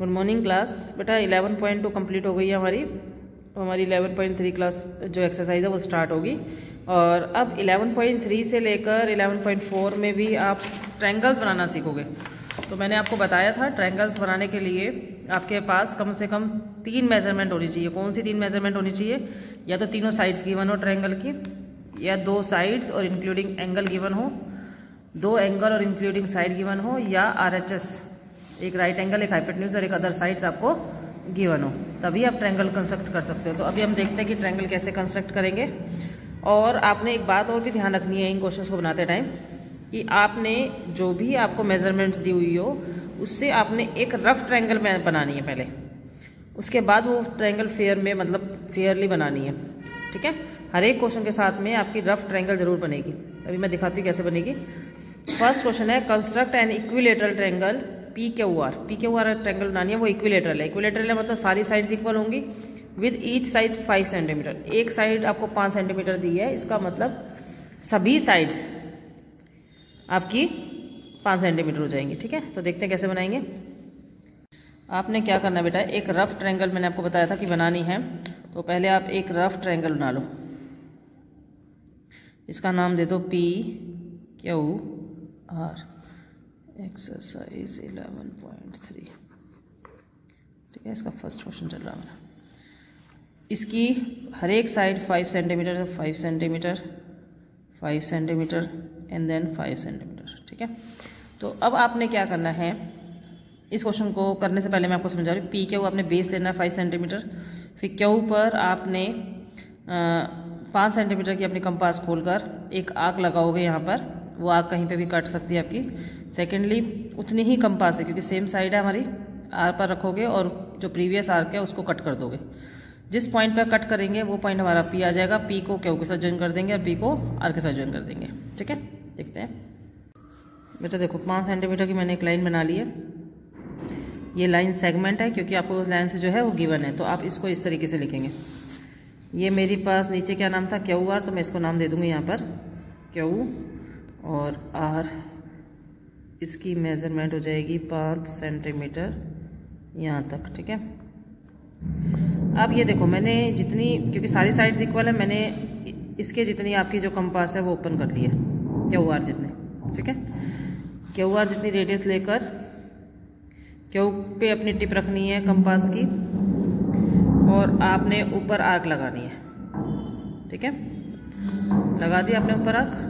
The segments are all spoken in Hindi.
गुड मॉर्निंग क्लास बेटा 11.2 पॉइंट टू कंप्लीट हो गई है हमारी। हमारी 11.3 क्लास जो एक्सरसाइज है, वो स्टार्ट होगी। और अब 11.3 से लेकर 11.4 में भी आप ट्रैंगल्स बनाना सीखोगे। तो मैंने आपको बताया था ट्रैंगल्स बनाने के लिए आपके पास कम से कम तीन मेज़रमेंट होनी चाहिए। कौन सी तीन मेज़रमेंट होनी चाहिए? या तो तीनों साइड्स गिवन हो ट्रैंगल की, या दो साइड्स और इंक्लूडिंग एंगल गिवन हो। दो एंगल और इंक्लूडिंग साइड गिवन हो, या आरएचएस एक राइट एंगल एक हाइपोटेन्यूज और एक अदर साइड्स आपको गिवन हो। तभी आप ट्रैंगल कंस्ट्रक्ट कर सकते हो। तो अभी हम देखते हैं कि ट्रैंगल कैसे कंस्ट्रक्ट करेंगे। और आपने एक बात और भी ध्यान रखनी है इन क्वेश्चन को बनाते टाइम कि आपने जो भी आपको मेजरमेंट्स दी हुई हो, उससे आपने एक रफ ट्रैंगल बनानी है पहले। उसके बाद वो ट्रैंगल फेयर में मतलब फेयरली बनानी है। ठीक है? हर एक क्वेश्चन के साथ में आपकी रफ ट्रैंगल ज़रूर बनेगी। अभी मैं दिखाती हूँ कैसे बनेगी। फ़र्स्ट क्वेश्चन है construct an equilateral triangle P के आर पी के आर ट्रैंगल बनानी है, वो इक्विलेटरल है। इक्विलेटरल है मतलब सारी साइड्स इक्वल होंगी with each side five centimetre एक साइड आपको पाँच सेंटीमीटर दी है, इसका मतलब सभी साइड्स आपकी पाँच सेंटीमीटर हो जाएँगी, ठीक है? तो देखते हैं कैसे बनाएँगे। आपने क्या करना बेटा? एक रफ ट्रैंगल मैंने आपको बताया था कि बनानी है। तो पहले आप एक रफ ट्रैंगल बना लो। इसका नाम दे दो पी क्यू आर एक्सरसाइज 11.3 ठीक है, इसका फ़र्स्ट क्वेश्चन चल रहा है। इसकी हर एक side five centimetre five centimetre five centimetre and then five centimetre ठीक है? तो अब आपने क्या करना है? इस क्वेश्चन को करने से पहले मैं आपको समझा रही हूँ पी क्यू आपने बेस लेना है फाइव सेंटीमीटर फिर क्यू पर आपने पाँच सेंटीमीटर की अपनी कंपास खोलकर एक आग लगाओगे यहाँ पर वो आग कहीं पे भी कट सकती है आपकी। सेकेंडली उतनी ही कम पास है, क्योंकि सेम साइड है हमारी, आर पर रखोगे और जो प्रीवियस आर्क है उसको कट कर दोगे। जिस पॉइंट पर कट करेंगे, वो पॉइंट हमारा पी आ जाएगा। पी को क्यू के साथ ज्वाइन कर देंगे और पी को आर के साथ ज्वाइन कर देंगे। ठीक है? देखते हैं। बेटा देखो, पाँच सेंटीमीटर की मैंने एक लाइन बना ली है। ये लाइन सेगमेंट है, क्योंकि आपको उस लाइन से जो है वो गिवन है। तो आप इसको इस तरीके से लिखेंगे। ये मेरे पास नीचे क्या नाम था? क्यू आर तो मैं इसको नाम दे दूँगी यहाँ पर। क्यू और आर इसकी मेज़रमेंट हो जाएगी पाँच सेंटीमीटर यहाँ तक, ठीक है? अब ये देखो, मैंने जितनी, क्योंकि सारी साइड्स इक्वल है, मैंने इसके जितनी आपकी जो कंपास है, वो ओपन कर लिया क्यू आर जितने, ठीक है? क्यू आर जितनी रेडियस लेकर क्यू पे अपनी टिप रखनी है कंपास की, और आपने ऊपर आर्क लगानी है, ठीक है? लगा दिया आपने ऊपर आर्क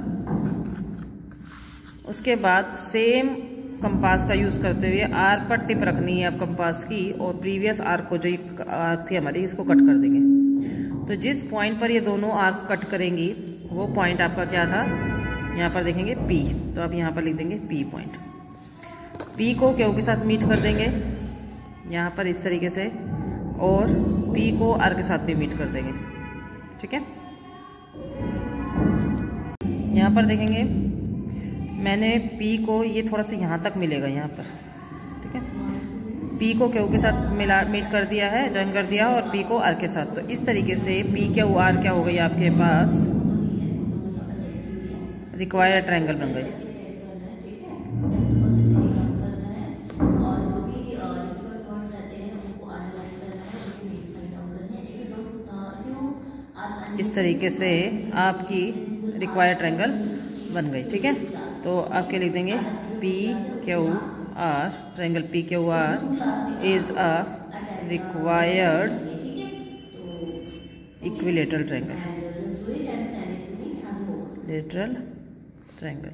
उसके बाद सेम कंपास का यूज़ करते हुए आर पर टिप रखनी है आप कंपास की और प्रीवियस आर्क को जो आर्क थी हमारी, इसको कट कर देंगे। तो जिस पॉइंट पर ये दोनों आर्क कट करेंगी, वो पॉइंट आपका क्या था? यहाँ पर देखेंगे पी तो आप यहाँ पर लिख देंगे पी पॉइंट पी को क्यू के साथ मीट कर देंगे? यहाँ पर इस तरीके से। और पी को आर के साथ भी मीट कर देंगे। ठीक है? यहाँ पर देखेंगे। मैंने पी को ये थोड़ा सा यहाँ तक मिलेगा, यहाँ पर। ठीक है? पी को क्यू के साथ मिला मीट कर दिया है ज्वाइन कर दिया और पी को आर के साथ। तो इस तरीके से पी के क्यू आर क्या हो गई आपके पास? रिक्वायर्ड ट्रायंगल बन गई। इस तरीके से आपकी रिक्वायर्ड ट्रायंगल बन गई। ठीक है? तो आपके लिख देंगे P Q R triangle P Q R is a required equilateral triangle lateral triangle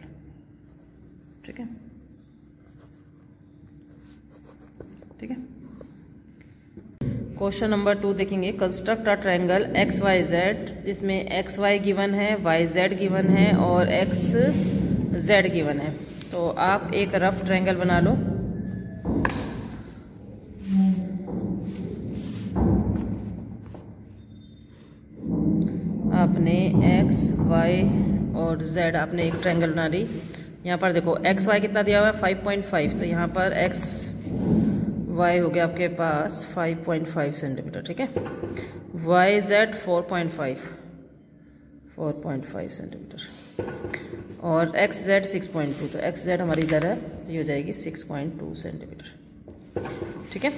ठीक है? ठीक है? क्वेश्चन नंबर टू देखेंगे. Construct a triangle X Y Z जिसमें एक्स वाई गिवन है वाई जेड गिवन है और एक्स जेड गिवन है तो आप एक रफ ट्रायंगल बना लो। आपने एक्स वाई और जेड आपने एक ट्रायंगल बना ली। यहाँ पर देखो एक्स वाई कितना दिया हुआ है? फाइव पॉइंट फाइव तो यहाँ पर एक्स वाई हो गया आपके पास फाइव पॉइंट फाइव सेंटीमीटर ठीक है? Y Z four point five four point five centimetre और X Z six point two तो एक्स जेड हमारी इधर है तो ये हो जाएगी सिक्स पॉइंट टू सेंटीमीटर ठीक है?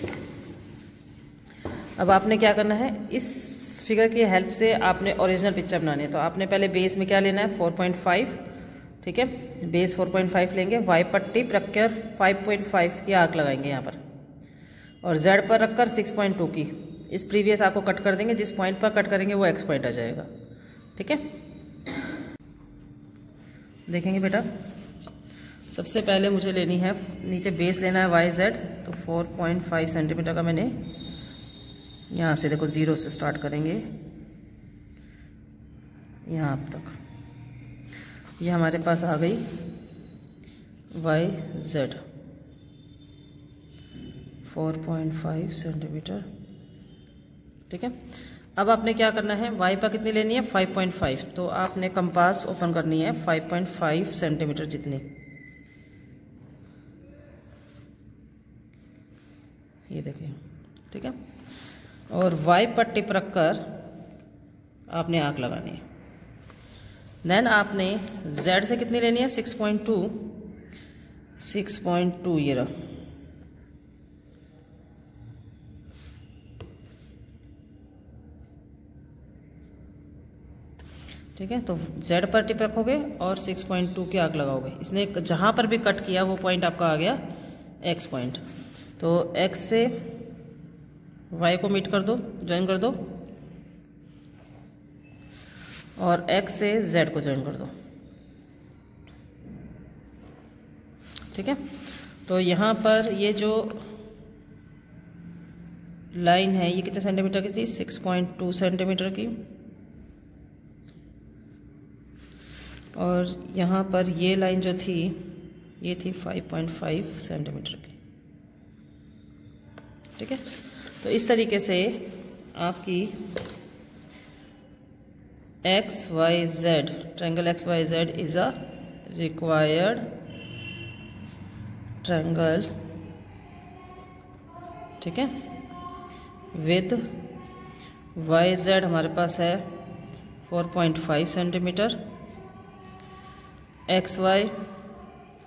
अब आपने क्या करना है? इस फिगर की हेल्प से आपने ओरिजिनल पिक्चर बनानी है। तो आपने पहले बेस में क्या लेना है? 4.5 ठीक है? बेस 4.5 लेंगे। वाई पर टिप रखकर 5.5 की आग लगाएँगे यहाँ पर। और जेड पर रखकर 6.2 की। इस प्रीवियस आग को कट कर देंगे। जिस पॉइंट पर कट करेंगे, वो एक्स पॉइंट आ जाएगा। ठीक है? देखेंगे बेटा। सबसे पहले मुझे लेनी है, नीचे बेस लेना है वाई जेड तो 4.5 सेंटीमीटर का मैंने यहाँ से देखो ज़ीरो से स्टार्ट करेंगे। यहाँ अब तक। ये हमारे पास आ गई वाई जेड 4.5 सेंटीमीटर ठीक है? अब आपने क्या करना है? वाई पर कितनी लेनी है? 5.5 तो आपने कंपास ओपन करनी है 5.5 सेंटीमीटर जितनी। ये देखिए, ठीक है? और वाई पर टिप रखकर आपने आग लगानी है। देन आपने जेड से कितनी लेनी है? 6.2 6.2 ये रहा। ठीक है? तो Z पर टिप रखोगे और 6.2 की आग लगाओगे। इसने जहाँ पर भी कट किया, वो पॉइंट आपका आ गया X पॉइंट तो X से Y को मीट कर दो ज्वाइन कर दो और X से Z को ज्वाइन कर दो। ठीक है? तो यहाँ पर ये जो लाइन है, ये कितने सेंटीमीटर की थी? 6.2 सेंटीमीटर की। और यहाँ पर ये लाइन जो थी, ये थी 5.5 सेंटीमीटर की। ठीक है? तो इस तरीके से आपकी X Y Z triangle X Y Z is a required triangle ठीक है? विद वाई जेड हमारे पास है 4.5 centimetre X Y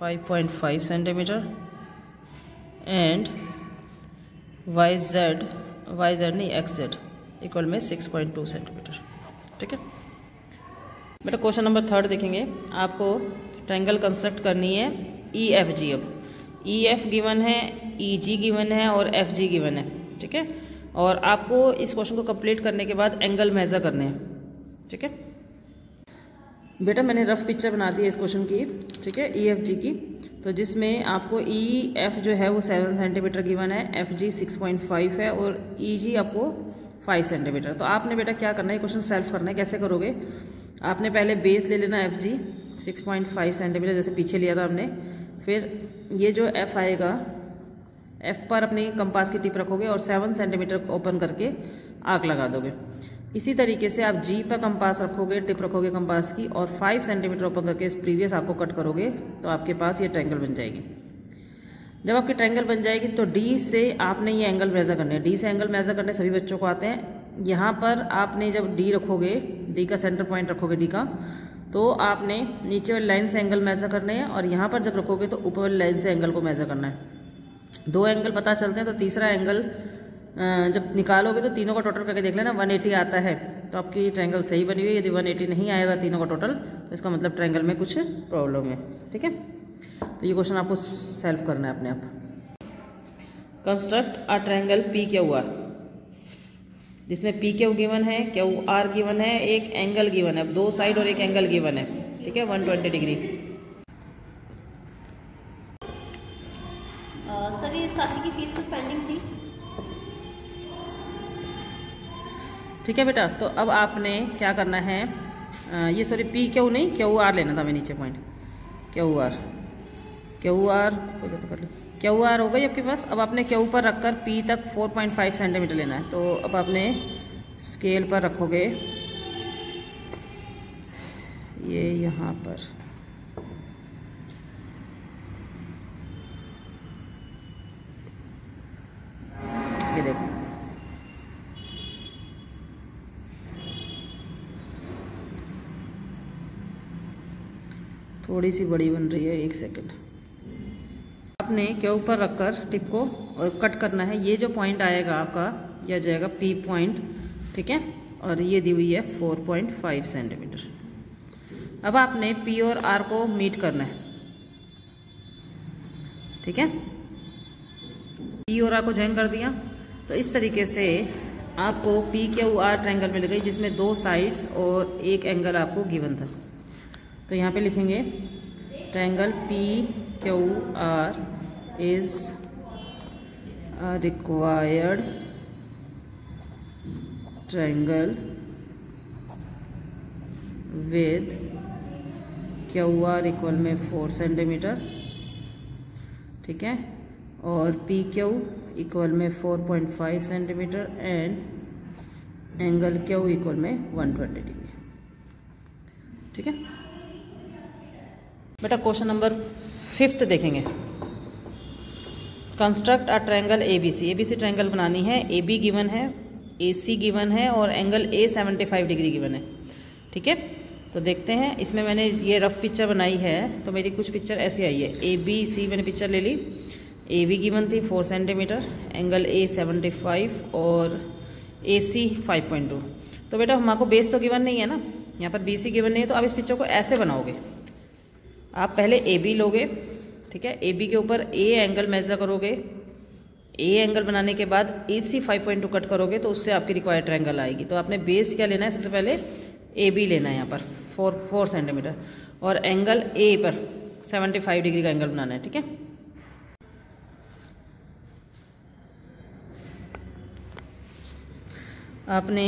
five point five centimetre and Y Z Y Z नहीं एक्स जेड इक्वल में सिक्स पॉइंट टू सेंटीमीटर ठीक है? बेटा क्वेश्चन नंबर थर्ड देखेंगे। आपको ट्रायंगल कंस्ट्रक्ट करनी है ई एफ़ जी अब। ई एफ़ गिवन है ई जी गिवन है और एफ़ जी गिवन है। ठीक है? और आपको इस क्वेश्चन को कंप्लीट करने के बाद एंगल मेजर करने हैं। ठीक है? बेटा मैंने रफ पिक्चर बना दी है इस क्वेश्चन की ठीक है? ई एफ़ जी की। तो जिसमें आपको ई e, एफ़ जो है वो सेवन सेंटीमीटर गिवन है F G six point five है और ई e, जी आपको फाइव सेंटीमीटर तो आपने बेटा क्या करना है? क्वेश्चन सेल्फ करना है। कैसे करोगे? आपने पहले बेस ले लेना F G six point five centimetre जैसे पीछे लिया था हमने। फिर ये जो एफ़ आएगा एफ़ पर अपनी कंपास की टिप रखोगे और सेवन सेंटीमीटर ओपन करके आग लगा दोगे। इसी तरीके से आप जी पर कंपास रखोगे टिप रखोगे कंपास की, और फाइव सेंटीमीटर ओपन करके इस प्रीवियस आपको कट करोगे तो आपके पास ये ट्रैंगल बन जाएगी। जब आपकी ट्रैंगल बन जाएगी तो डी से आपने ये एंगल मेज़र करने डी से एंगल मेज़र करने सभी बच्चों को आते हैं। यहाँ पर आपने जब डी रखोगे डी का सेंटर पॉइंट रखोगे डी का तो आपने नीचे वाली लाइन से एंगल मेज़र करने हैं, और यहाँ पर जब रखोगे तो ऊपर वाली लाइन से एंगल को मेज़र करना है। दो एंगल पता चलते हैं तो तीसरा एंगल जब निकालोगे तो तीनों का टोटल करके देख लेना 180 आता है। तो आपकी ट्रायंगल सही बनी हुई है। यदि 180 नहीं आएगा तीनों का टोटल तो इसका मतलब ट्रायंगल में कुछ प्रॉब्लम है। ठीक है? तो ये क्वेश्चन आपको सेल्फ करना है अपने आप। Construct a triangle P Q R जिसमें पी क्यू गिवन है, क्यू आर गिवन है, एक एंगल गिवन है। दो साइड और एक एंगल गिवन है। ठीक है? वन ट्वेंटी डिग्री सर, ये साथी की फ़ीस कुछ पेंडिंग थी? ठीक है बेटा? तो अब आपने क्या करना है? आ, ये सॉरी पी क्यू नहीं क्यू आर लेना था मैं नीचे point Q R Q R कोई कर लो। क्यू आर हो गई आपके पास। अब आपने क्यू पर रखकर पी तक 4.5 सेंटीमीटर लेना है। तो अब आपने स्केल पर रखोगे। ये यहाँ पर ये देखो थोड़ी सी बड़ी बन रही है, एक सेकंड आपने के ऊपर रखकर टिप को और कट करना है? ये जो पॉइंट आएगा आपका, यह जाएगा पी पॉइंट ठीक है? और ये दी हुई है 4.5 सेंटीमीटर अब आपने पी और आर को मीट करना है, ठीक है? पी और आर को ज्वाइन कर दिया। तो इस तरीके से आपको पी क्यू आर ट्रैंगल मिल गई, जिसमें दो साइड्स और एक एंगल आपको गिवन था। तो यहाँ पे लिखेंगे triangle P Q R is required triangle with Q R equal में फोर सेंटीमीटर ठीक है? और पी क्यू इक्वल में 4.5 centimetre and angle Q equal में 120 डिग्री ठीक है? बेटा क्वेश्चन नंबर फिफ्थ देखेंगे। Construct a triangle A B C. A B C triangle बनानी है। ए बी गिवन है, ए सी गिवन है और एंगल ए 75 डिग्री गिवन है। ठीक है? तो देखते हैं। इसमें मैंने ये रफ पिक्चर बनाई है तो मेरी कुछ पिक्चर ऐसी आई है। ए बी सी मैंने पिक्चर ले ली। ए बी गिवन थी four centimetre, angle A seventy five और A C five point two. तो बेटा हमारे बेस तो गिवन नहीं है ना? यहाँ पर बी सी गिवन नहीं है तो आप इस पिक्चर को ऐसे बनाओगे। आप पहले ए बी लोगे, ठीक है? ए बी के ऊपर ए एंगल मेजर करोगे ए एंगल बनाने के बाद A C five point two cut करोगे तो उससे आपकी रिक्वायर्ड ट्रायंगल आएगी। तो आपने बेस क्या लेना है? सबसे पहले ए बी लेना है यहाँ पर फोर फोर सेंटीमीटर और एंगल ए पर सेवेंटी फाइव डिग्री का एंगल बनाना है, ठीक है? आपने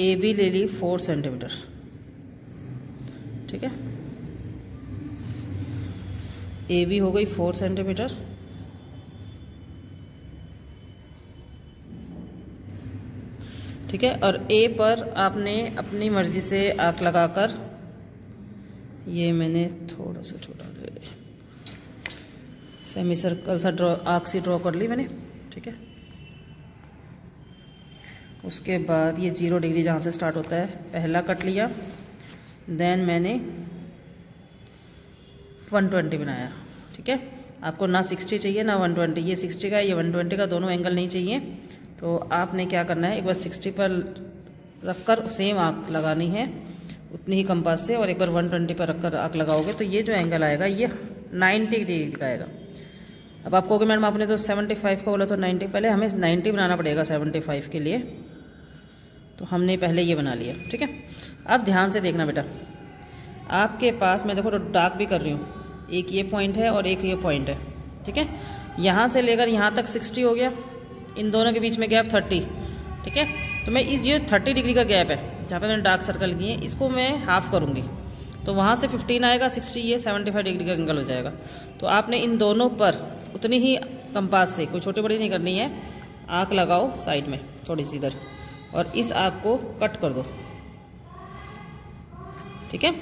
ए बी ले ली फोर सेंटीमीटर ठीक है? ए बी हो गई फोर सेंटीमीटर ठीक है? और ए पर आपने अपनी मर्ज़ी से आँख लगाकर, ये मैंने थोड़ा सा छोटा सेमी सर्कल सा ड्रॉ आँख से ड्रॉ कर ली मैंने। ठीक है? उसके बाद ये ज़ीरो डिग्री जहाँ से स्टार्ट होता है, पहला कट लिया देन मैंने 120 बनाया। ठीक है? आपको ना 60 चाहिए, ना 120 ये 60 का, ये 120 का दोनों एंगल नहीं चाहिए। तो आपने क्या करना है? एक बार 60 पर रखकर सेम आँख लगानी है। उतनी ही कंपास से और एक बार 120 पर रखकर आँख लगाओगे तो ये जो एंगल आएगा, ये 90 डिग्री का आएगा। अब आप कहोगे, मैडम, आपने तो 75 का बोला तो 90 पहले, हमें 90 बनाना पड़ेगा 75 के लिए। तो हमने पहले ये बना लिया। ठीक है? अब ध्यान से देखना बेटा। आपके पास, मैं देखो तो डार्क भी कर रही हूँ। एक ये पॉइंट है और एक ये पॉइंट है, ठीक है? यहाँ से लेकर यहाँ तक सिक्सटी हो गया। इन दोनों के बीच में गैप थर्टी ठीक है? तो मैं इस ये थर्टी डिग्री का गैप है, जहाँ पे मैंने डार्क सर्कल किए हैं, इसको मैं हाफ़ करूँगी। तो वहाँ से फिफ्टीन आएगा सिक्सटी ये सेवेंटी फाइव डिग्री का एंगल हो जाएगा। तो आपने इन दोनों पर उतनी ही कंपास से, कोई छोटी बड़ी नहीं करनी है, आँख लगाओ साइड में, थोड़ी सी इधर, और इस आँख को कट कर दो, ठीक है?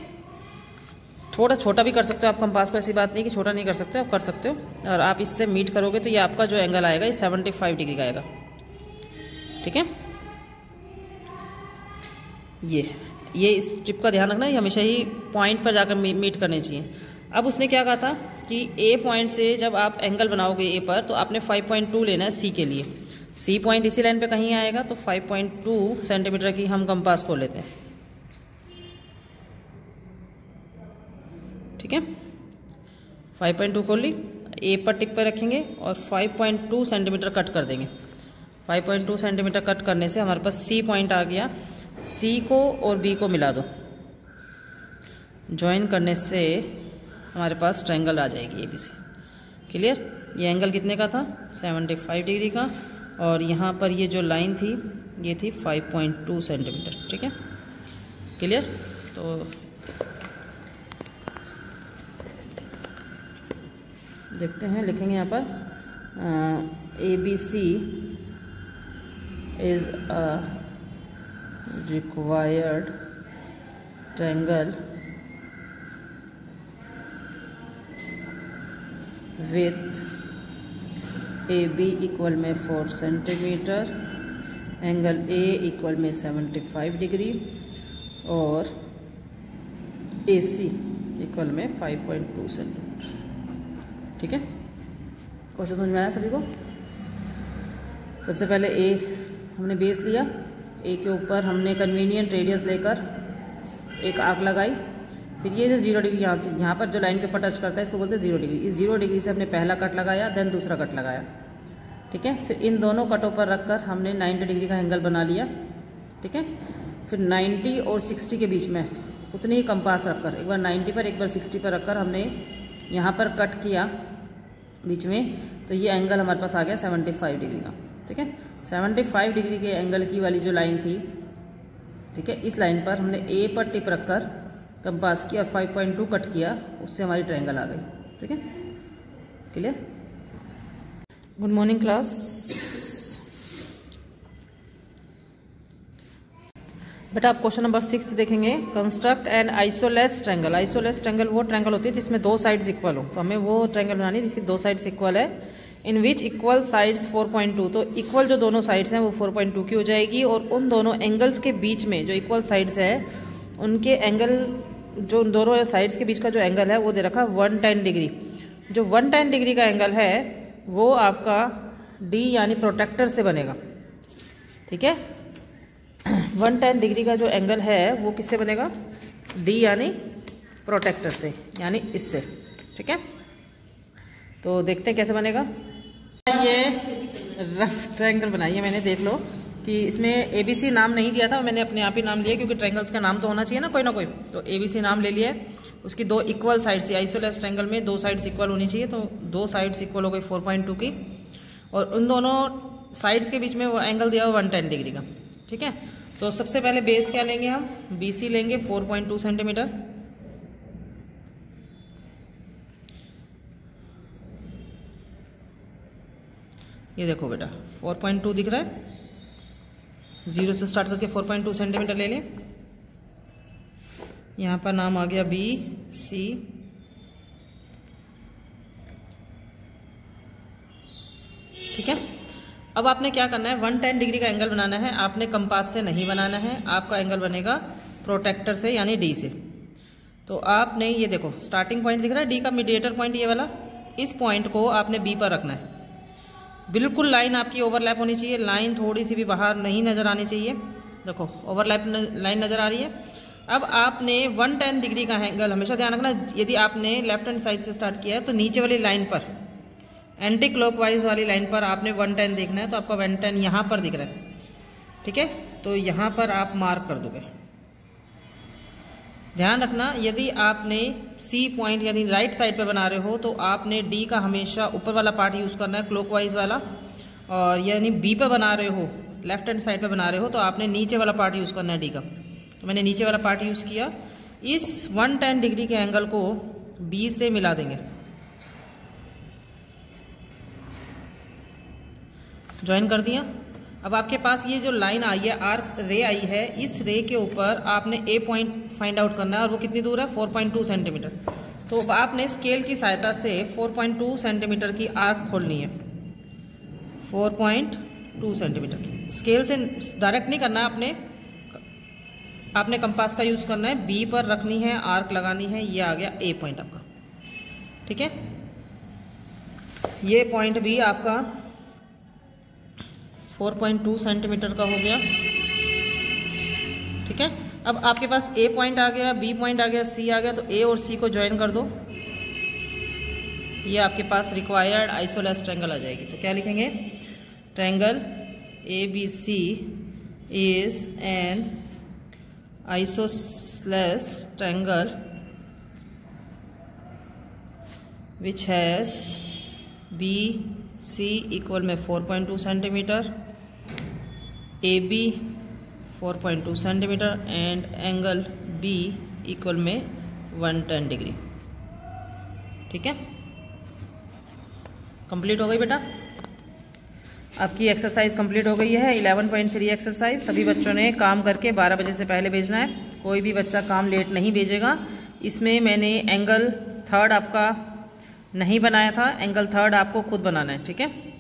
थोड़ा छोटा भी कर सकते हो आप कंपास पर ऐसी बात नहीं कि छोटा नहीं कर सकते, आप कर सकते हो। और आप इससे मीट करोगे तो ये आपका जो एंगल आएगा, ये सेवेंटी फाइव डिग्री का आएगा। ठीक है? ये ये इस चिप का ध्यान रखना, ये हमेशा ही पॉइंट पर जाकर मीट करने चाहिए। अब उसने क्या कहा था कि ए पॉइंट से जब आप एंगल बनाओगे ए पर तो आपने 5.2 लेना है सी के लिए। सी पॉइंट इसी लाइन पे कहीं आएगा तो 5.2 सेंटीमीटर की हम कंपास को लेते हैं। ठीक है? 5.2 खोल ली ए पर टिक पर रखेंगे और 5.2 सेंटीमीटर कट कर देंगे। 5.2 सेंटीमीटर कट करने से हमारे पास सी पॉइंट आ गया। सी को और बी को मिला दो। ज्वाइन करने से हमारे पास ट्रायंगल आ जाएगी ये बी से क्लियर ये एंगल कितने का था? 75 डिग्री का। और यहाँ पर ये जो लाइन थी, ये थी 5.2 सेंटीमीटर ठीक है? क्लियर तो देखते हैं, लिखेंगे यहाँ पर A B C is a required triangle with A B equal में four centimetre angle A equal में सेवेंटी फाइव डिग्री और ए सी इक्वल में फाइव पॉइंट टू सेंटीमीटर ठीक है? क्वेश्चन समझ में आया सभी को? सबसे पहले ए हमने बेस लिया। ए के ऊपर हमने कन्वीनियंट रेडियस लेकर एक आग लगाई। फिर ये जो ज़ीरो डिग्री यहाँ यहाँ पर जो लाइन के ऊपर टच करता है, इसको बोलते हैं ज़ीरो डिग्री इस ज़ीरो डिग्री से हमने पहला कट लगाया देन दूसरा कट लगाया। ठीक है? फिर इन दोनों कटों पर रखकर हमने 90 डिग्री का एंगल बना लिया। ठीक है? फिर 90 और 60 के बीच में उतनी ही कंपास रखकर, एक बार 90 पर, एक बार 60 पर रखकर हमने यहाँ पर कट किया। बीच में तो ये एंगल हमारे पास आ गया 75 डिग्री का, ठीक है? 75 डिग्री के एंगल की वाली जो लाइन थी, ठीक है? इस लाइन पर हमने ए पर टिप रखकर कंपास की और 5.2 कट किया, उससे हमारी ट्रायंगल आ गई, ठीक है? क्लियर गुड मॉर्निंग क्लास बेटा आप क्वेश्चन नंबर सिक्स देखेंगे construct and isosceles triangle isosceles triangle वो ट्रैंगल होती है जिसमें दो साइड्स इक्वल हो। तो हमें वो ट्रैंगल बनानी जिसकी दो साइड्स इक्वल है इन विच इक्वल साइड्स 4.2 तो इक्वल जो दोनों साइड्स हैं वो 4.2 की हो जाएगी और उन दोनों एंगल्स के बीच में जो इक्वल साइड्स है, उनके एंगल जो दोनों साइड्स के बीच का जो एंगल है, वो दे रखा वन टेन डिग्री जो वन टेन डिग्री का एंगल है, वो आपका डी यानी प्रोटेक्टर से बनेगा। ठीक है? वन टेन डिग्री का जो एंगल है, वो किससे बनेगा? डी यानी प्रोटेक्टर से, यानी इससे। ठीक है? तो देखते हैं कैसे बनेगा। ये रफ ट्रायंगल बनाई है मैंने, देख लो, कि इसमें एबीसी नाम नहीं दिया था, मैंने अपने आप ही नाम लिया, क्योंकि ट्रैंगल्स का नाम तो होना चाहिए ना, कोई ना कोई। तो एबीसी नाम ले लिया है। उसकी दो इक्वल साइड्स आइसोलेस ट्रैंगल में दो साइड्स इक्वल होनी चाहिए तो दो साइड्स इक्वल हो गई 4.2 की। और उन दोनों साइड्स के बीच में वो एंगल दिया हुआ वन टेन डिग्री का। ठीक है? तो सबसे पहले बेस क्या लेंगे हम? बीसी लेंगे 4.2 सेंटीमीटर ये देखो बेटा 4.2 दिख रहा है। ज़ीरो से स्टार्ट करके 4.2 सेंटीमीटर ले लें। यहाँ पर नाम आ गया बी सी ठीक है? अब आपने क्या करना है? वन टेन डिग्री का एंगल बनाना है। आपने कंपास से नहीं बनाना है। आपका एंगल बनेगा प्रोटेक्टर से, यानी डी से। तो आपने ये देखो, स्टार्टिंग पॉइंट दिख रहा है, डी का मीडिएटर पॉइंट ये वाला। इस पॉइंट को आपने बी पर रखना है। बिल्कुल लाइन आपकी ओवरलैप होनी चाहिए। लाइन थोड़ी सी भी बाहर नहीं नज़र आनी चाहिए। देखो, ओवरलैप लाइन नज़र आ रही है। अब आपने 110 डिग्री का एंगल, हमेशा ध्यान रखना, यदि आपने लेफ़्ट हैंड साइड से स्टार्ट किया है तो नीचे वाली लाइन पर। एंटी क्लॉकवाइज वाली लाइन पर आपने वन टेन देखना है तो आपका वन टेन यहाँ पर दिख रहा है। ठीक है? तो यहाँ पर आप मार्क कर दोगे। ध्यान रखना, यदि आपने सी पॉइंट यानी राइट साइड पर बना रहे हो तो आपने डी का हमेशा ऊपर वाला पार्ट यूज़ करना है क्लॉकवाइज वाला। और यानी बी पर बना रहे हो लेफ़्ट हैंड साइड पर बना रहे हो तो आपने नीचे वाला पार्ट यूज़ करना है डी का। तो मैंने नीचे वाला पार्ट यूज़ किया। इस 110 डिग्री के एंगल को बी से मिला देंगे। ज्वाइन कर दिया। अब आपके पास ये जो लाइन आई है, आर रे आई है, इस रे के ऊपर आपने ए पॉइंट फाइंड आउट करना है और वो कितनी दूर है? 4.2 सेंटीमीटर तो आपने स्केल की सहायता से 4.2 सेंटीमीटर की आर्क खोलनी है। 4.2 सेंटीमीटर की। स्केल से डायरेक्ट नहीं करना आपने। आपने कंपास का यूज़ करना है। बी पर रखनी है, आर्क लगानी है, ये आ गया ए पॉइंट आपका। ठीक है? ये पॉइंट भी आपका 4.2 सेंटीमीटर का हो गया। ठीक है? अब आपके पास ए पॉइंट आ गया बी पॉइंट आ गया सी आ गया तो ए और सी को ज्वाइन कर दो। ये आपके पास रिक्वायर्ड आइसोलेस ट्रैंगल आ जाएगी। तो क्या लिखेंगे? Triangle A B C is an isosceles isosceles triangle which has BC equal में 4.2 centimetre AB 4.2 centimetre and angle B equal में वन टेन डिग्री ठीक है? कंप्लीट हो गई बेटा? आपकी एक्सरसाइज कंप्लीट हो गई है 11.3 एक्सरसाइज सभी बच्चों ने काम करके 12 बजे से पहले भेजना है। कोई भी बच्चा काम लेट नहीं भेजेगा। इसमें मैंने एंगल थर्ड आपका नहीं बनाया था। एंगल थर्ड आपको खुद बनाना है, ठीक है?